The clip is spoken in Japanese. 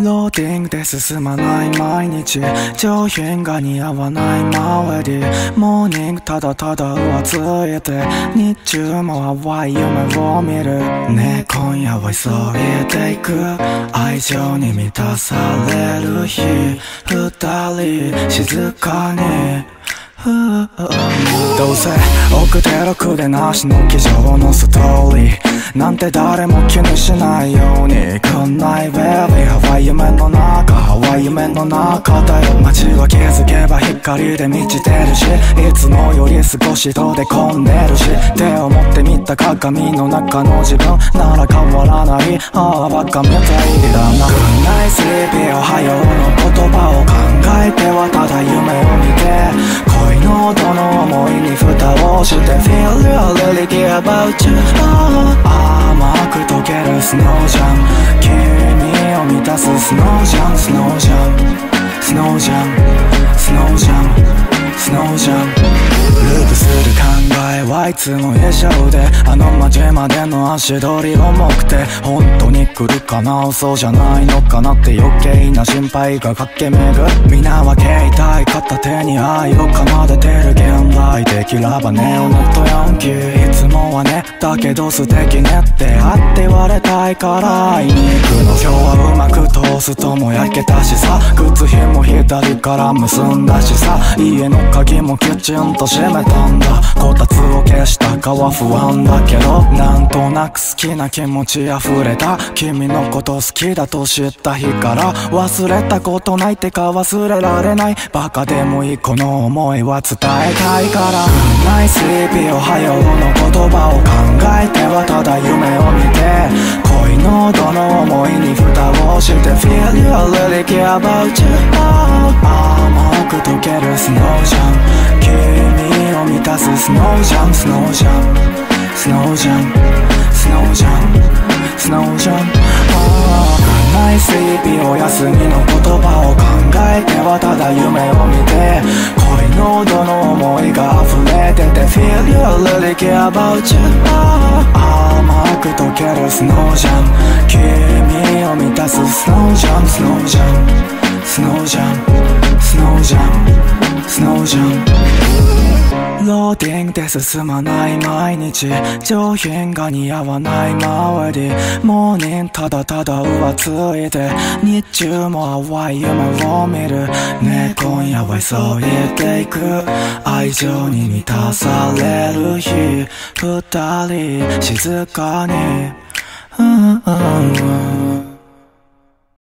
ローティングで進まない毎日。上品が似合わないマウディモーニングただただ浮ついて日中も淡い夢を見るねえ今夜は急いでいく。愛情に満たされる日二人静かに。どうせ奥手録でなしの机上のストーリーなんて誰も気にしないように。Good night baby ハワイ夢の中。ハワイ夢の中だよ。街は気づけば光で満ちてるし。いつもより少しとで込んでるし。手を持ってみた鏡の中の自分なら変わらない。ああバカみたいだな。Good night sleepy おはようの言葉を考えてはただ夢を should I Feel really care about you、oh 甘く溶けるスノージャン。君を満たすスノージャン。スノージャン。スノージャン。スノージャン。スノージャン。えはいつも以上であの街までの足取り重くて本当に来るかな嘘じゃないのかなって余計な心配が駆け巡る皆は携帯片手に愛を奏でてる現代的ラバネオネット4級いつもはねだけど素敵ねってあって言われたいから会いに行くの今日はうまく通すとも焼けたしさ。靴ひも左から結んだしさ。家の鍵もきちんと閉めたんだ。こたつを消したかは不安だけど。なんとなく好きな気持ち溢れた。君のこと好きだと知った日から。忘れたことないってか忘れられない。バカでもいいこの思いは伝えたいから。ナイスリピーおはようの言葉を考えてはただ夢を見て。About you 甘く溶けるスノージャン君を満たすスノージャンスノージャンスノージャンスノージャンスノージャンナイスイピお休みの言葉を考えてはただ夢を見て恋のどの思いが溢れてて Feel you really care about you 甘く溶けるスノージャン君を満たすスノージャンスノージャンで進まない毎日上品が似合わない周り。モーニンただただ浮ついて日中も淡い夢を見る。ね今夜は急いでいく。愛情に満たされる日二人静かに、うんうんうん。